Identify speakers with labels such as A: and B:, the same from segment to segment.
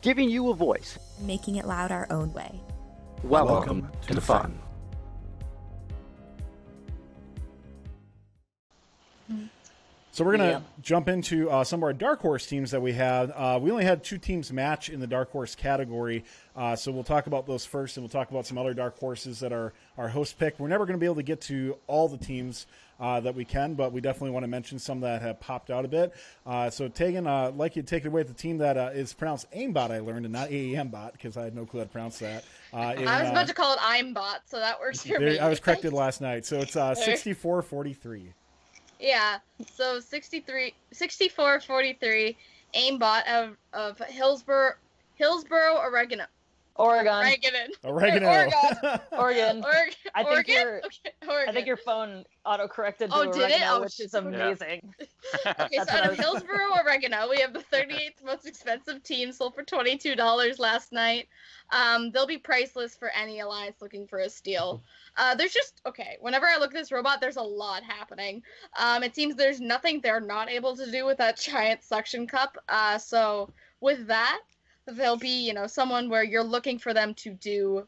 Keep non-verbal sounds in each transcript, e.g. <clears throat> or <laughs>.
A: giving you a voice,
B: making it loud our own way.
A: Welcome, Welcome to, to the fun. fun.
C: So we're gonna yeah. jump into uh, some of our dark horse teams that we had. Uh, we only had two teams match in the dark horse category, uh, so we'll talk about those first, and we'll talk about some other dark horses that are our host pick. We're never going to be able to get to all the teams uh, that we can, but we definitely want to mention some that have popped out a bit. Uh, so Tegan, uh, I'd like you to take it away with the team that is pronounced aimbot. I learned, and not AEMbot because I had no clue how to pronounce that.
D: In, I was about to call it aimbot, so that works for me.
C: I was corrected <laughs> last night, so it's sixty-four forty-three.
D: Yeah. So 63, 64, 43, aimbot of, of Hillsboro, Hillsboro, Oregon.
E: Oregon.
D: Oregon.
C: Oregon. <laughs>
E: Oregon. Oregon.
D: Oregon.
E: I think
D: Oregon?
E: your okay. Oregon. I think your phone auto corrected to oh,
D: did it?
E: Oh, which is amazing.
D: Yeah. <laughs> okay, so out of Hillsboro, Oregano, we have the 38th most expensive team, sold for $22 last night. Um, they'll be priceless for any alliance looking for a steal. Uh, there's just okay. Whenever I look at this robot, there's a lot happening. Um, it seems there's nothing they're not able to do with that giant suction cup. Uh, so with that, they'll be you know someone where you're looking for them to do,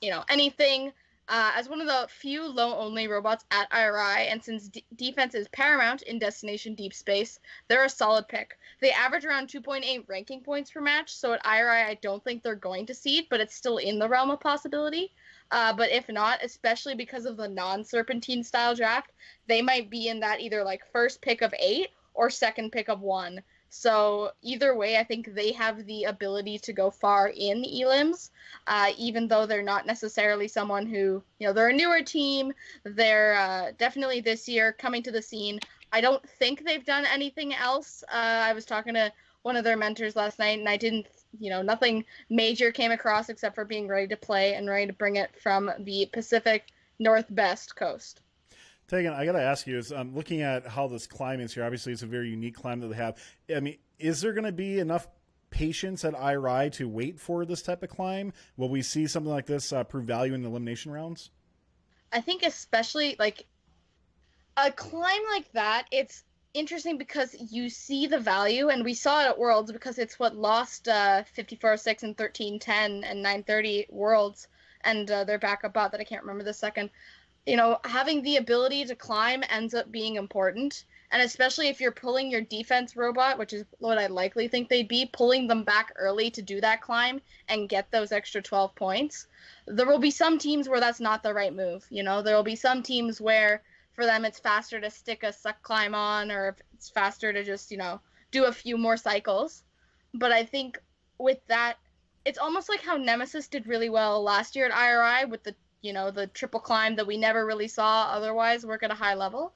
D: you know, anything. Uh, as one of the few low only robots at IRI, and since d- defense is paramount in Destination Deep Space, they're a solid pick. They average around 2.8 ranking points per match, so at IRI, I don't think they're going to seed, but it's still in the realm of possibility. Uh, but if not, especially because of the non serpentine style draft, they might be in that either like first pick of eight or second pick of one. So either way, I think they have the ability to go far in elims, uh, even though they're not necessarily someone who, you know, they're a newer team. They're uh, definitely this year coming to the scene. I don't think they've done anything else. Uh, I was talking to one of their mentors last night, and I didn't you know, nothing major came across except for being ready to play and ready to bring it from the Pacific Northwest coast.
C: Tegan, I got to ask you: Is um, looking at how this climb is here? Obviously, it's a very unique climb that they have. I mean, is there going to be enough patience at IRI to wait for this type of climb? Will we see something like this uh, prove value in the elimination rounds?
D: I think, especially like a climb like that, it's interesting because you see the value, and we saw it at Worlds because it's what lost uh, 5406 and 1310 and 930 Worlds and uh, their backup bot that I can't remember the second. You know, having the ability to climb ends up being important. And especially if you're pulling your defense robot, which is what I likely think they'd be, pulling them back early to do that climb and get those extra 12 points. There will be some teams where that's not the right move. You know, there will be some teams where for them it's faster to stick a suck climb on or if it's faster to just you know do a few more cycles but i think with that it's almost like how nemesis did really well last year at iri with the you know the triple climb that we never really saw otherwise work at a high level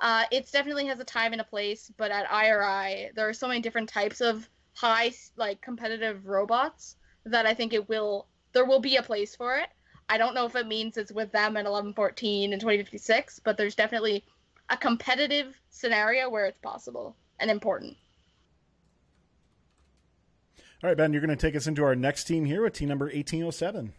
D: uh, it definitely has a time and a place but at iri there are so many different types of high like competitive robots that i think it will there will be a place for it I don't know if it means it's with them at 1114 and 2056, but there's definitely a competitive scenario where it's possible and important.
C: All right, Ben, you're going to take us into our next team here with team number 1807.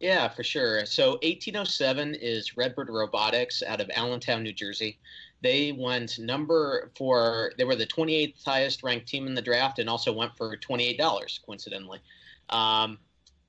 F: Yeah, for sure. So 1807 is Redbird Robotics out of Allentown, New Jersey. They went number for they were the 28th highest ranked team in the draft and also went for $28 coincidentally. Um,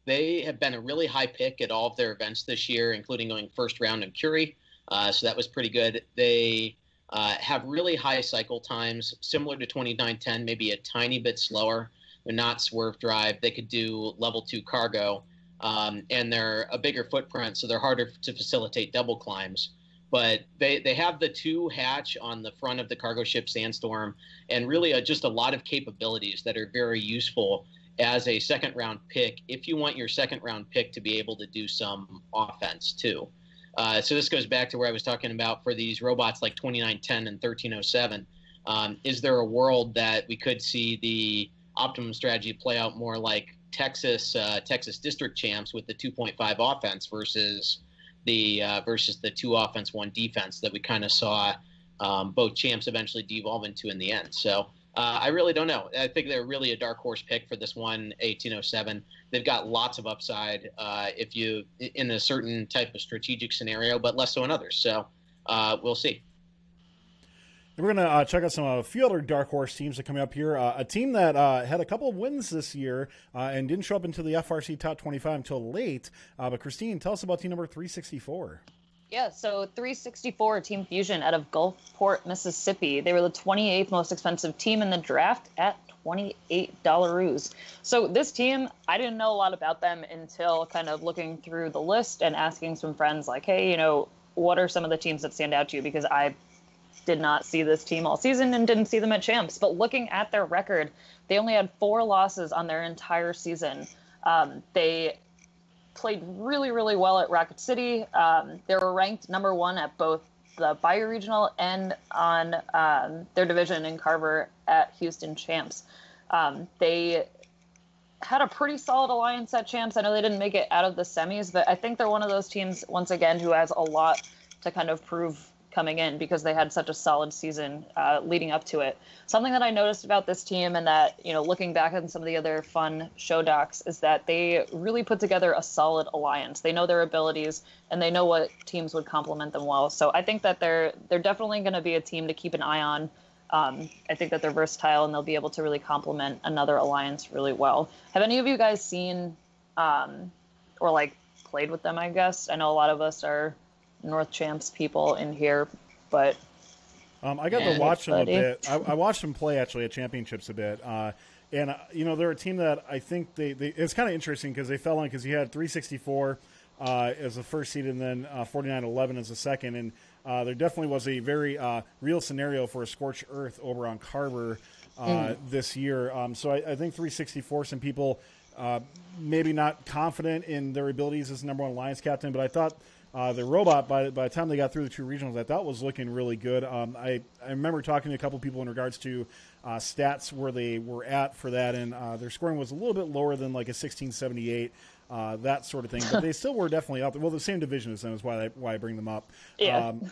F: they have been a really high pick at all of their events this year, including going first round in Curie. Uh, so that was pretty good. They uh, have really high cycle times, similar to 2910, maybe a tiny bit slower. They're not swerve drive. They could do level two cargo, um, and they're a bigger footprint, so they're harder to facilitate double climbs. But they, they have the two hatch on the front of the cargo ship Sandstorm, and really a, just a lot of capabilities that are very useful as a second round pick if you want your second round pick to be able to do some offense too. Uh, so this goes back to where I was talking about for these robots like 2910 and 1307. Um, is there a world that we could see the optimum strategy play out more like Texas uh, Texas District champs with the 2.5 offense versus the uh, versus the two offense one defense that we kind of saw um, both champs eventually devolve into in the end. So uh, I really don't know. I think they're really a dark horse pick for this one, 1807. They've got lots of upside uh, if you in a certain type of strategic scenario, but less so in others. So uh, we'll see.
C: We're going to uh, check out some of a few other dark horse teams that are coming up here. Uh, a team that uh, had a couple of wins this year uh, and didn't show up into the FRC top 25 until late. Uh, but Kristine, tell us about team number 364.
E: Yeah, so 364 Team Fusion out of Gulfport, Mississippi. They were the 28th most expensive team in the draft at $28. So this team, I didn't know a lot about them until kind of looking through the list and asking some friends like, "Hey, you know, what are some of the teams that stand out to you because I did not see this team all season and didn't see them at champs. But looking at their record, they only had four losses on their entire season. Um, they played really, really well at Rocket City. Um, they were ranked number one at both the Bayou Regional and on um, their division in Carver at Houston Champs. Um, they had a pretty solid alliance at Champs. I know they didn't make it out of the semis, but I think they're one of those teams, once again, who has a lot to kind of prove coming in because they had such a solid season uh, leading up to it. Something that I noticed about this team and that, you know, looking back on some of the other fun show docs is that they really put together a solid alliance. They know their abilities and they know what teams would complement them well. So I think that they're they're definitely going to be a team to keep an eye on. Um, I think that they're versatile and they'll be able to really complement another alliance really well. Have any of you guys seen um, or like played with them? I guess I know a lot of us are North Champs people in here, but
C: um, I got yeah, to watch them a bit. I, I, watched them play actually at championships a bit, uh, and uh, you know they're a team that I think they, they it's kind of interesting because they fell on because you had 364 uh, as the first seed and then 49-11 uh, as the second, and uh, there definitely was a very uh, real scenario for a scorched earth over on Carver mm. this year. Um, so I, I, think 364. Some people maybe not confident in their abilities as number one alliance captain, but I thought uh, the robot, by, by the time they got through the two regionals, I thought was looking really good. Um, I, I remember talking to a couple people in regards to uh, stats where they were at for that, and uh, their scoring was a little bit lower than like a 1678, uh, that sort of thing. But they <laughs> still were definitely out there. Well, the same division as them is why I, why I bring them up.
E: Yeah. Um,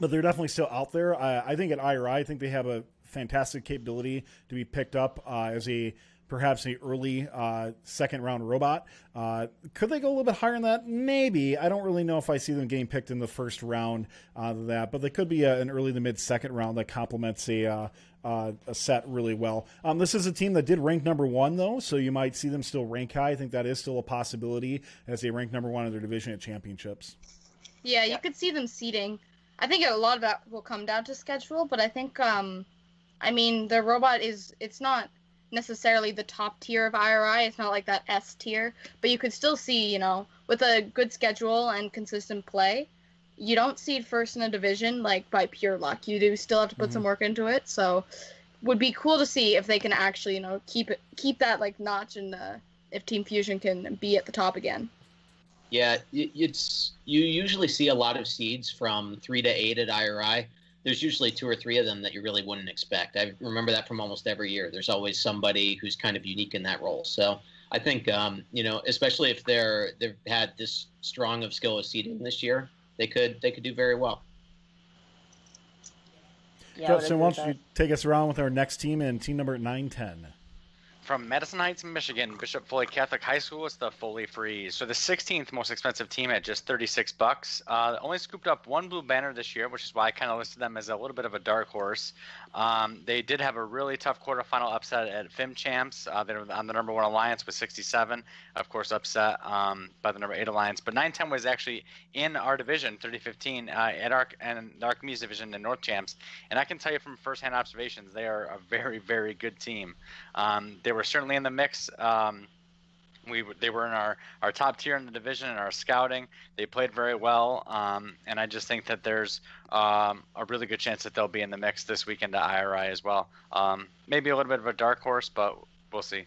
C: but they're definitely still out there. I, I think at IRI, I think they have a fantastic capability to be picked up uh, as a perhaps an early uh, second round robot. Uh, could they go a little bit higher than that? Maybe. I don't really know if I see them getting picked in the first round uh, that, but they could be a, an early to mid second round that complements a. Uh, uh, a set really well. Um, this is a team that did rank number one, though, so you might see them still rank high. I think that is still a possibility as they rank number one in their division at championships.
D: Yeah, you could see them seeding. I think a lot of that will come down to schedule, but I think, um, I mean, the robot is, it's not necessarily the top tier of IRI. It's not like that S tier, but you could still see, you know, with a good schedule and consistent play, you don't seed first in a division like by pure luck. You do still have to put mm-hmm. some work into it. So, would be cool to see if they can actually, you know, keep it keep that like notch and if Team Fusion can be at the top again.
F: Yeah, it's you usually see a lot of seeds from three to eight at IRI there's usually two or three of them that you really wouldn't expect. I remember that from almost every year. There's always somebody who's kind of unique in that role. So I think um, you know, especially if they're they've had this strong of skill of seeding this year, they could they could do very well.
C: Yeah, Justin, why don't you take us around with our next team and team number nine ten?
G: From Madison Heights, Michigan, Bishop Foley Catholic High School is the Foley Freeze. So the 16th most expensive team at just 36 bucks. Uh, only scooped up one blue banner this year, which is why I kind of listed them as a little bit of a dark horse. Um, they did have a really tough quarterfinal upset at Fim Champs. Uh, they're on the number one alliance with 67, of course, upset um, by the number eight alliance. But 910 was actually in our division, 3015, uh, at our and the Archimedes division in North Champs. And I can tell you from firsthand observations, they are a very, very good team. Um, they were certainly in the mix. Um, we they were in our, our top tier in the division in our scouting. They played very well, um, and I just think that there's um, a really good chance that they'll be in the mix this weekend to IRI as well. Um, maybe a little bit of a dark horse, but we'll see.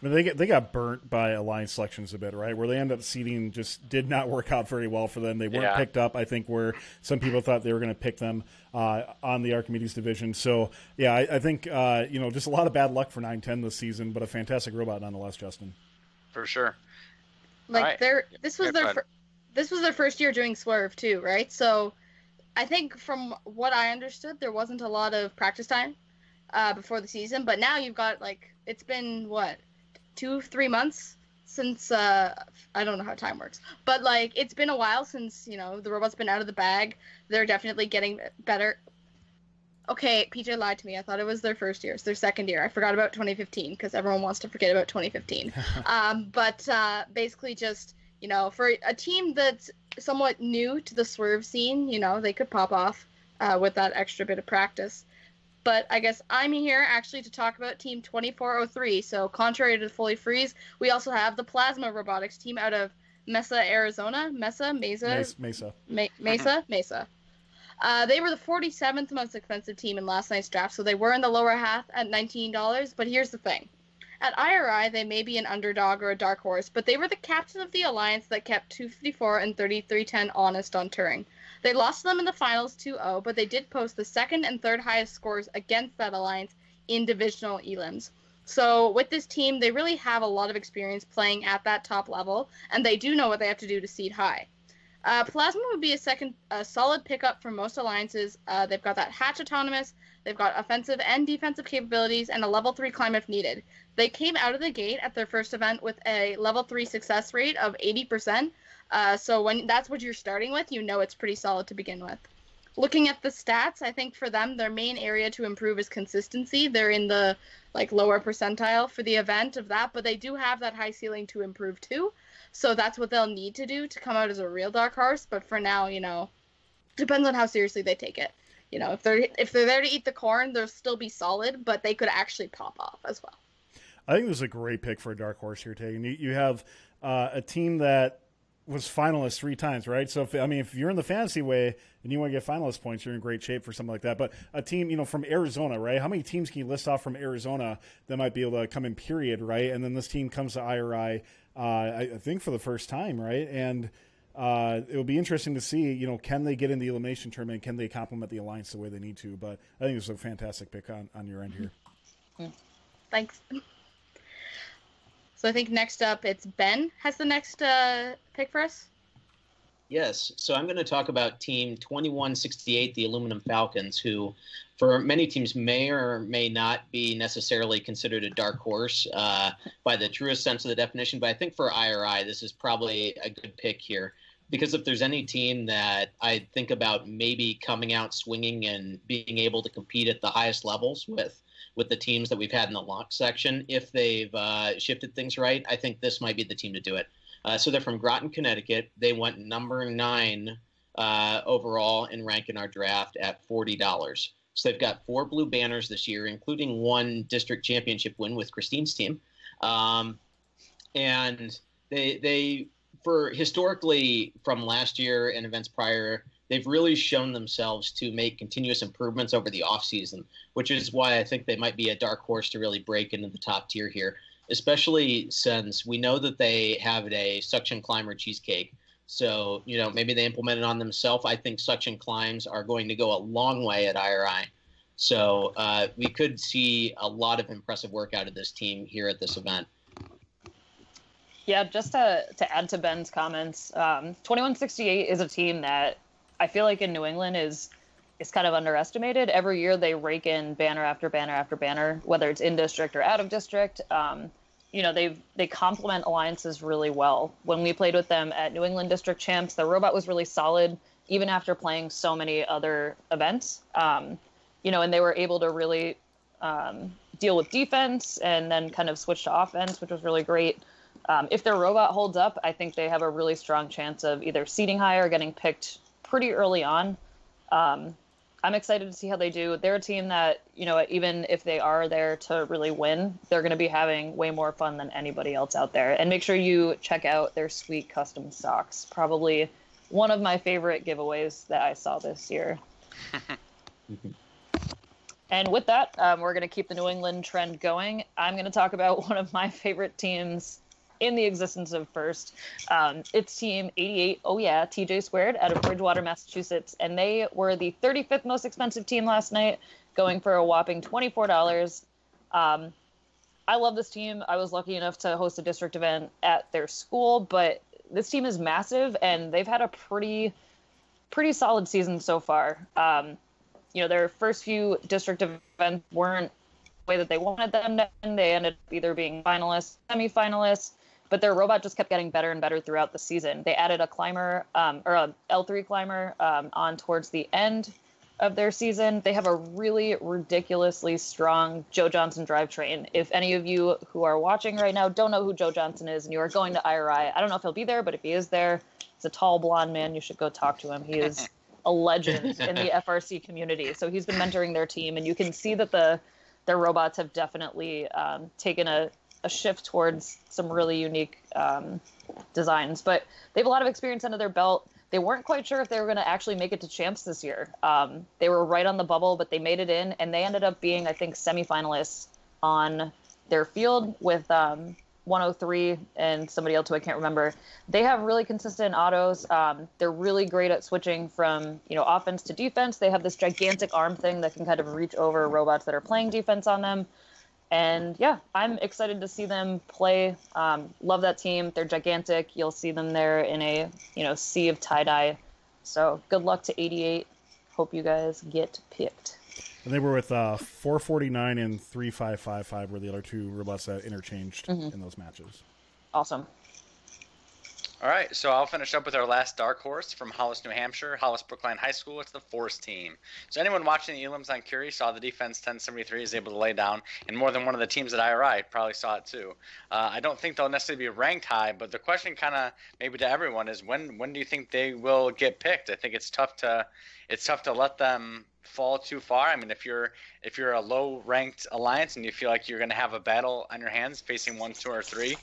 C: I mean, they get, they got burnt by alliance selections a bit, right? Where they end up seeding just did not work out very well for them. They weren't yeah. picked up. I think where some people thought they were going to pick them uh, on the Archimedes division. So yeah, I, I think uh, you know just a lot of bad luck for nine ten this season, but a fantastic robot nonetheless, Justin
G: for sure.
D: Like right. they're this was their fir- this was their first year doing swerve too, right? So I think from what I understood, there wasn't a lot of practice time uh, before the season, but now you've got like it's been what two three months since uh, I don't know how time works, but like it's been a while since you know the robot's been out of the bag. They're definitely getting better. Okay, PJ lied to me. I thought it was their first year. It's their second year. I forgot about 2015 because everyone wants to forget about 2015. <laughs> um, but uh, basically, just you know, for a team that's somewhat new to the swerve scene, you know, they could pop off uh, with that extra bit of practice. But I guess I'm here actually to talk about Team 2403. So, contrary to the Foley Freeze, we also have the Plasma Robotics team out of Mesa, Arizona. Mesa, Mesa,
C: Mesa,
D: Me- Mesa, Mesa. Uh, they were the 47th most expensive team in last night's draft, so they were in the lower half at $19. But here's the thing at IRI, they may be an underdog or a dark horse, but they were the captain of the alliance that kept 254 and 3310 honest on Turing. They lost them in the finals 2 0, but they did post the second and third highest scores against that alliance in divisional elims. So with this team, they really have a lot of experience playing at that top level, and they do know what they have to do to seed high. Uh, Plasma would be a second, a solid pickup for most alliances. Uh, they've got that hatch autonomous, they've got offensive and defensive capabilities, and a level three climb if needed. They came out of the gate at their first event with a level three success rate of 80%. Uh, so when that's what you're starting with, you know it's pretty solid to begin with. Looking at the stats, I think for them their main area to improve is consistency. They're in the like lower percentile for the event of that, but they do have that high ceiling to improve too. So that's what they'll need to do to come out as a real dark horse. But for now, you know, depends on how seriously they take it. You know, if they're if they're there to eat the corn, they'll still be solid, but they could actually pop off as well.
C: I think this is a great pick for a dark horse here, Tegan. You, you have uh, a team that was finalist three times, right? So, if, I mean, if you're in the fantasy way and you want to get finalist points, you're in great shape for something like that. But a team, you know, from Arizona, right? How many teams can you list off from Arizona that might be able to come in period, right? And then this team comes to IRI, uh, I, I think for the first time, right? And uh, it will be interesting to see, you know, can they get in the elimination tournament? Can they complement the alliance the way they need to? But I think it's a fantastic pick on, on your end here.
D: Thanks. So I think next up it's Ben has the next uh, pick for us.
F: Yes. So I'm going to talk about Team 2168, the Aluminum Falcons, who, for many teams, may or may not be necessarily considered a dark horse uh, by the truest sense of the definition. But I think for IRI, this is probably a good pick here. Because if there's any team that I think about maybe coming out swinging and being able to compete at the highest levels with, with the teams that we've had in the lock section, if they've uh, shifted things right, I think this might be the team to do it. Uh, so they're from Groton, Connecticut. They went number nine uh, overall in rank in our draft at forty dollars. So they've got four blue banners this year, including one district championship win with Kristine's team, um, and they they for historically from last year and events prior they've really shown themselves to make continuous improvements over the offseason, which is why I think they might be a dark horse to really break into the top tier here, especially since we know that they have a suction climber cheesecake. So, you know, maybe they implement it on themselves. I think suction climbs are going to go a long way at IRI. So uh, we could see a lot of impressive work out of this team here at this event.
E: Yeah, just to, to add to Ben's comments, um, 2168 is a team that I feel like in New England is is kind of underestimated. Every year they rake in banner after banner after banner, whether it's in district or out of district. Um, you know, they they complement alliances really well. When we played with them at New England District Champs, the robot was really solid, even after playing so many other events. Um, you know, and they were able to really um, deal with defense and then kind of switch to offense, which was really great. Um, if their robot holds up, I think they have a really strong chance of either seating high or getting picked pretty early on. Um, I'm excited to see how they do. They're a team that, you know, even if they are there to really win, they're going to be having way more fun than anybody else out there. And make sure you check out their sweet custom socks. Probably one of my favorite giveaways that I saw this year. <laughs> and with that, um, we're going to keep the New England trend going. I'm going to talk about <laughs> one of my favorite teams in the existence of first. Um, it's team 88, oh yeah, TJ squared out of Bridgewater, Massachusetts. And they were the 35th most expensive team last night, going for a whopping $24. Um, I love this team. I was lucky enough to host a district event at their school, but this team is massive and they've had a pretty, pretty solid season so far. Um, you know, their first few district events weren't the way that they wanted them to end. They ended up either being finalists, semifinalists, but their robot just kept getting better and better throughout the season. They added a climber um, or a L3 climber um, on towards the end, of their season. They have a really ridiculously strong Joe Johnson drivetrain. If any of you who are watching right now don't know who Joe Johnson is and you are going to IRI, I don't know if he'll be there, but if he is there, he's a tall blonde man. You should go talk to him. He is <laughs> a legend in the <laughs> FRC community. So he's been mentoring their team, and you can see that the their robots have definitely um, taken a, a shift towards some really unique um, designs. But they have a lot of experience under their belt. They weren't quite sure if they were going to actually make it to champs this year. Um, they were right on the bubble, but they made it in, and they ended up being, I think, semifinalists on their field with um, 103 and somebody else who I can't remember. They have really consistent autos. Um, they're really great at switching from you know offense to defense. They have this gigantic arm thing that can kind of reach over robots that are playing defense on them. And yeah, I'm excited to see them play. Um, love that team. They're gigantic. You'll see them there in a you know sea of tie dye. So good luck to 88. Hope you guys get picked.
C: And they were with uh, 449 and 3555 were the other two robots that interchanged mm-hmm. in those matches.
E: Awesome.
G: All right, so I'll finish up with our last dark horse from Hollis, New Hampshire, Hollis Brookline High School. It's the Force team. So anyone watching the Elims on Curie saw the defense 1073 is able to lay down, and more than one of the teams at IRI probably saw it too. Uh, I don't think they'll necessarily be ranked high, but the question kind of maybe to everyone is when when do you think they will get picked? I think it's tough to it's tough to let them fall too far. I mean, if you're if you're a low ranked alliance and you feel like you're going to have a battle on your hands facing one, two, or three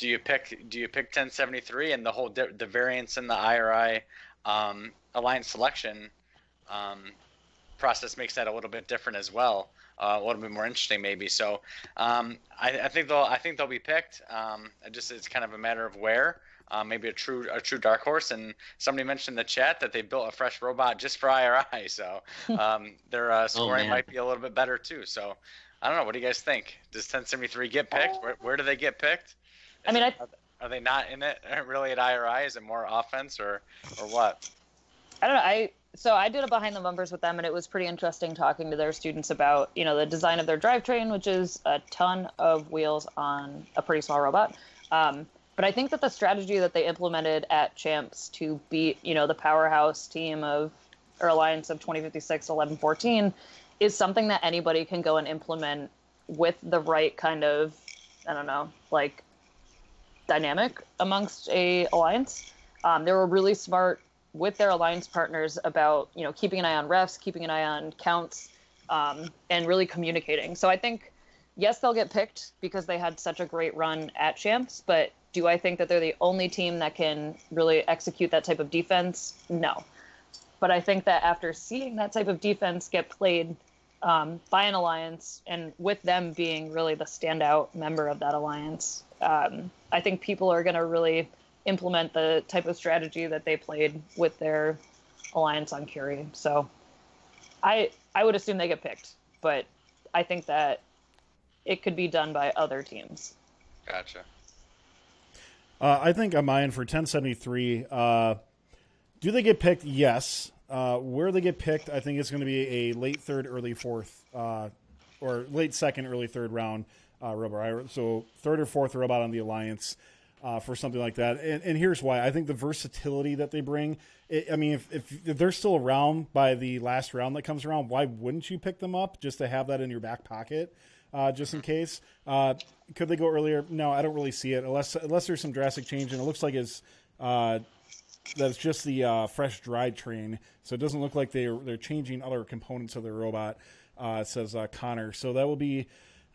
G: do you pick do you pick 1073 and the whole di- the variance in the IRI um, alliance selection um, process makes that a little bit different as well, uh, a little bit more interesting maybe. So um, I, I, think they'll I think they'll be picked. Um, it just it's kind of a matter of where. Uh, maybe a true a true dark horse. And somebody mentioned in the chat that they built a fresh robot just for IRI, so <laughs> um, their uh, oh, scoring oh, might be a little bit better too. So I don't know. What do you guys think? Does 1073 get picked? Where, where do they get picked?
E: I mean,
G: I, are they not in it <laughs> really at IRI? Is it more offense or or what?
E: I don't know. I so I did a behind the numbers with them, and it was pretty interesting talking to their students about you know the design of their drivetrain, which is a ton of wheels on a pretty small robot. Um, but I think that the strategy that they implemented at Champs to beat you know the powerhouse team of or alliance of 2056 1114 is something that anybody can go and implement with the right kind of I don't know like dynamic amongst a alliance. Um, they were really smart with their alliance partners about you know keeping an eye on refs, keeping an eye on counts, um, and really communicating. So I think yes, they'll get picked because they had such a great run at champs. But do I think that they're the only team that can really execute that type of defense? No. But I think that after seeing that type of defense get played um, by an alliance and with them being really the standout member of that alliance, um, I think people are going to really implement the type of strategy that they played with their alliance on Curie. So I I would assume they get picked, but I think that it could be done by other teams.
G: Gotcha.
C: Uh, I think I'm eyeing for 1073. Uh, do they get picked? Yes. Uh, where they get picked, I think it's going to be a late third, early fourth, uh, or late second, early third round uh, robot. So third or fourth robot on the alliance uh, for something like that. And, and, here's why: I think the versatility that they bring. It, I mean, if, if, if they're still around by the last round that comes around, why wouldn't you pick them up just to have that in your back pocket? Uh, just in case. Uh, could they go earlier? No, I don't really see it unless unless there's some drastic change, and it looks like it's uh, that's just the uh, fresh drivetrain, so it doesn't look like they're they're changing other components of the robot. Uh, says Connor, so that will be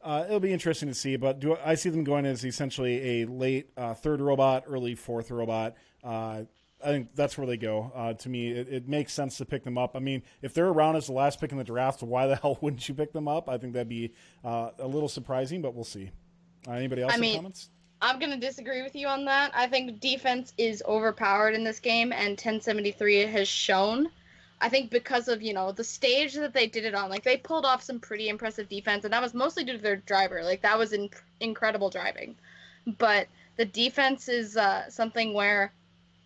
C: uh, it'll be interesting to see, but do I see them going as essentially a late uh, third robot, early fourth robot? Uh, I think that's where they go. Uh, to me, it, it, makes sense to pick them up. I mean, if they're around as the last pick in the draft, why the <laughs> hell wouldn't you pick them up? I think that'd be uh, a little surprising, but we'll see. Uh, anybody else I mean, comments?
D: I'm going to disagree with you on that. I think defense is overpowered in this game, and 1073 has shown I think because of you know the stage that they did it on, like they pulled off some pretty impressive defense, and that was mostly due to their driver. Like that was in- incredible driving, but the defense is uh, something where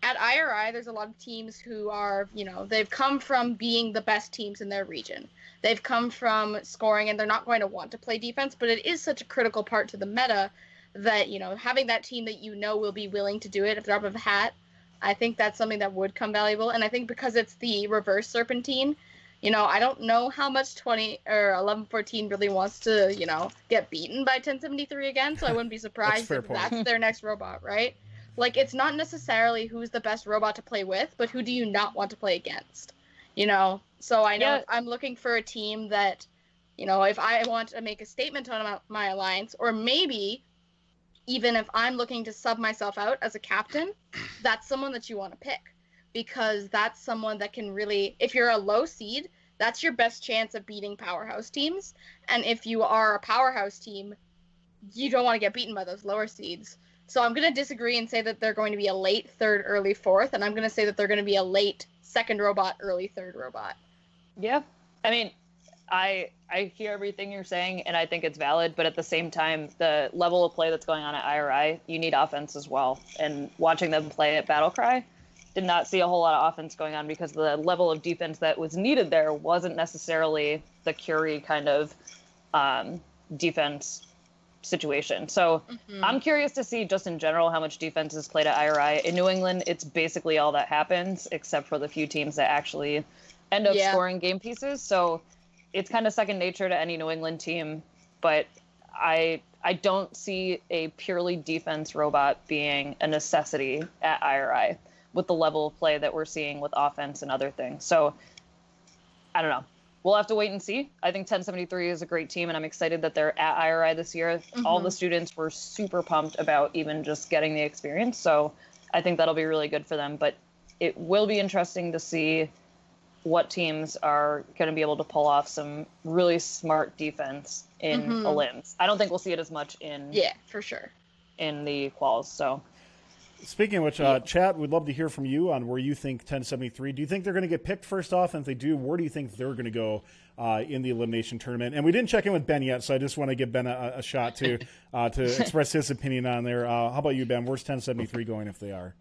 D: at IRI there's a lot of teams who are you know they've come from being the best teams in their region. They've come from scoring, and they're not going to want to play defense, but it is such a critical part to the meta that you know having that team that you know will be willing to do it at the drop of a hat I think that's something that would come valuable. And I think because it's the reverse serpentine, You know, I don't know how much 20 or 1114 really wants to, you know, get beaten by 1073 again, so I wouldn't be <laughs> surprised
C: fair
D: if
C: point.
D: that's their next robot, right? Like, it's not necessarily who's the best robot to play with, but who do you not want to play against? You know? So I know
E: Yeah.
D: if I'm looking for a team that, you know, if I want to make a statement on my, my alliance, or maybe even if I'm looking to sub myself out as a captain, <clears throat> that's someone that you want to pick because that's someone that can really if you're a low seed that's your best chance of beating powerhouse teams. And if you are a powerhouse team you don't want to get beaten by those lower seeds. So i'm going to disagree and say that they're going to be a late third early fourth and i'm going to say that they're going to be a late second robot early third robot.
E: Yeah. I mean, I I hear everything you're saying and I think it's valid, but at the same time, the level of play that's going on at IRI, you need offense as well. And watching them play at Battlecry, did not see a whole lot of offense going on because the level of defense that was needed there wasn't necessarily the Curie kind of um, defense situation. So
D: Mhm.
E: I'm curious to see just in general how much defense is played at IRI. In New England, it's basically all that happens, except for the few teams that actually end up
D: Yeah.
E: scoring game pieces. So it's kind of second nature to any New England team. But I I don't see a purely defense robot being a necessity at IRI with the level of play that we're seeing with offense and other things. So I don't know. We'll have to wait and see. I think 1073 is a great team, and I'm excited that they're at IRI this year. All mm-hmm. the students were super pumped about even just getting the experience. So I think that'll be really good for them. But it will be interesting to see what teams are going to be able to pull off some really smart defense in
D: Mhm.
E: elims. I don't think we'll see it as much in
D: yeah for sure
E: in the quals. So
C: Speaking of which, uh, chat, we'd love to hear from you on where you think 1073. Do you think they're going to get picked first off? And if they do, where do you think they're going to go uh, in the elimination tournament? And we didn't check in with Ben yet, so I just want to give Ben a, a shot to <laughs> uh, to express his opinion on there. Uh, how about you, Ben? Where's 1073 going if they are?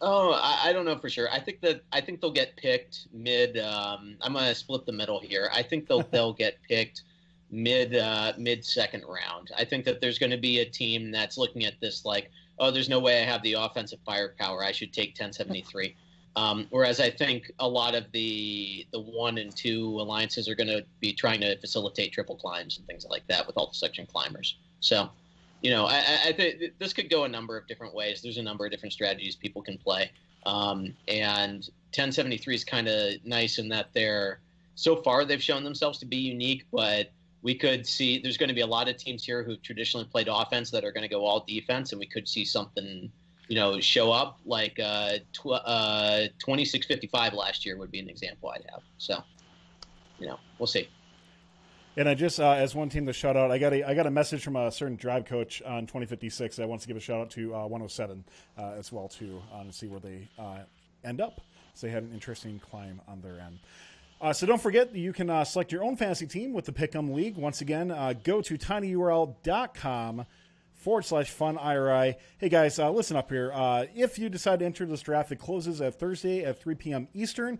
F: Oh, I, I don't know for sure. I think that I think they'll get picked mid. Um, I'm gonna split the middle here. I think they'll they'll get picked mid uh, mid second round. I think that there's going to be a team that's looking at this like, oh, there's no way I have the offensive firepower. I should take 1073. <laughs> Um, whereas I think a lot of the the one and two alliances are going to be trying to facilitate triple climbs and things like that with all the suction climbers. So, you know, I, I- think this could go a number of different ways. There's a number of different strategies people can play. Um, and 1073 is kind of nice in that they're so far they've shown themselves to be unique, but we could see there's going to be a lot of teams here who've traditionally played offense that are going to go all defense, and we could see something, you know, show up like uh, tw- uh, 2655 last year would be an example I'd have. So, you know, we'll see.
C: And I just, uh, as one team to shout out, I got a I got a message from a certain drive coach on 2056 that wants to give a shout out to uh, 107 uh, as well too, uh, to see where they uh, end up. So they had an interesting climb on their end. Uh, so don't forget you can uh, select your own fantasy team with the Pick'em League. Once again, uh, go to tinyurl.com forward slash fun IRI. Hey guys, uh, listen up here. If you decide to enter this draft, it closes at Thursday at 3 p.m. Eastern.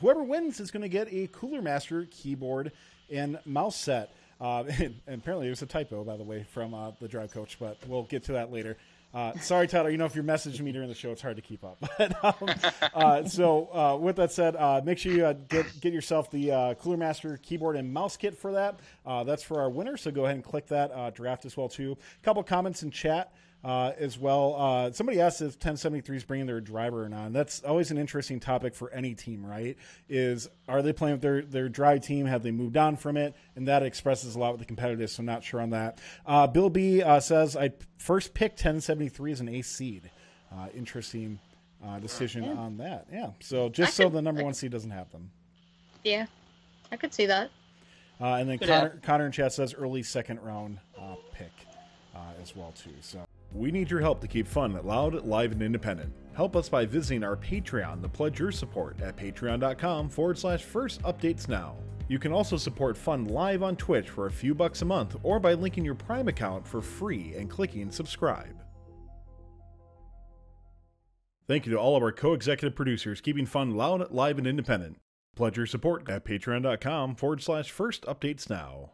C: Whoever wins is going to get a Cooler Master keyboard and mouse set. Uh, <laughs> and, and apparently, there's a typo, by the way, from uh, the drive coach, but we'll get to that later. Uh, sorry, Tyler. You know, if you're messaging me during the show, it's hard to keep up. <laughs> But, um, uh, so, uh, with that said, uh, make sure you get get yourself the Cooler Master keyboard and mouse kit for that. That's for our winner. So go ahead and click that draft as well too. A couple comments in chat. Uh, as well, uh, somebody asked if 1073 is bringing their driver or not. And that's always an interesting topic for any team, right? Is are they playing with their their drive team? Have they moved on from it? And that expresses a lot with the competitors. So I'm not sure on that. Uh, Bill B uh, says I first picked 1073 as an ace seed. Uh, interesting uh, decision on that. Yeah. So just
D: I
C: so
D: could-
C: the number
D: I
C: one
D: could-
C: seed doesn't have them.
D: yeah i could see that
C: Uh, and then Connor,
F: have.
C: Connor in chat says early second round uh, pick uh, as well too. So we need your help to keep fun loud, live, and independent. Help us by visiting our Patreon to pledge your support at patreon.com forward slash first updates now. You can also support Fun live on Twitch for a few bucks a month or by linking your Prime account for free and clicking subscribe. Thank you to all of our co executive producers keeping fun loud, live, and independent. Pledge your support at patreon.com forward slash first updates now.